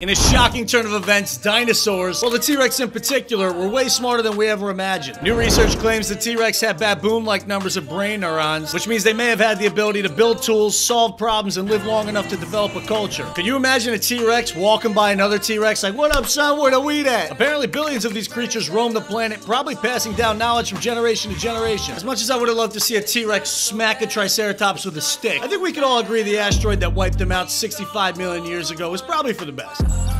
In a shocking turn of events, dinosaurs, well, the T Rex in particular, were way smarter than we ever imagined. New research claims the T Rex had baboon like numbers of brain neurons, which means they may have had the ability to build tools, solve problems, and live long enough to develop a culture. Can you imagine a T Rex walking by another T Rex like, What up, son? Where the weed at? Apparently, billions of these creatures roam the planet, probably passing down knowledge from generation to generation. As much as I would have loved to see a T Rex smack a Triceratops with a stick, I think we could all agree the asteroid that wiped them out 65 million years ago was probably for the best. Peace.